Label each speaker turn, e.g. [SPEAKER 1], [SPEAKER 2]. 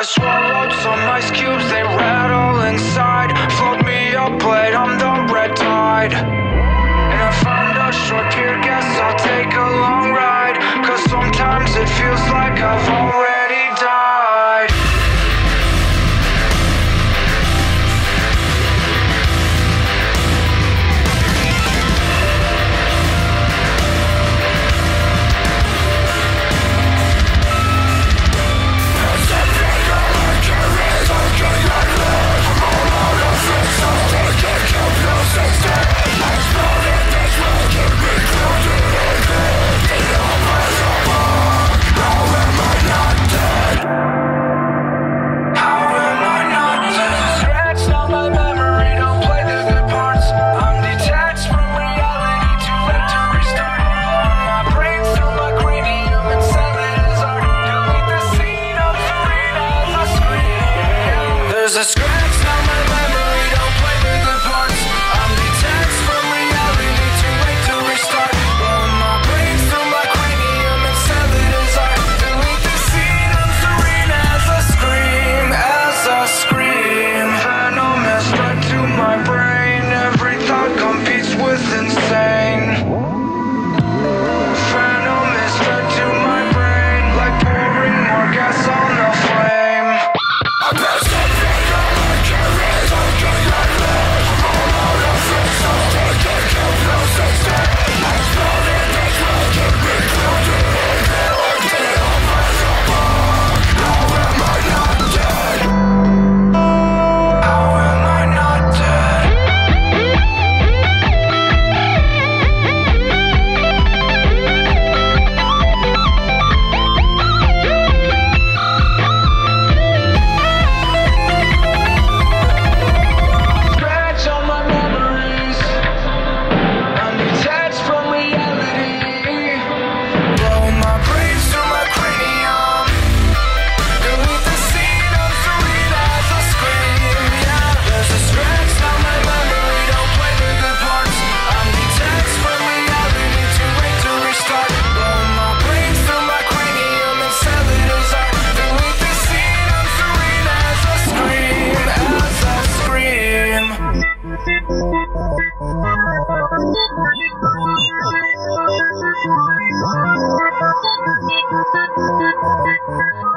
[SPEAKER 1] I swallowed some ice cubes, they rattle inside. Float me up, plate, I'm the red tide. There's a script. Thank you.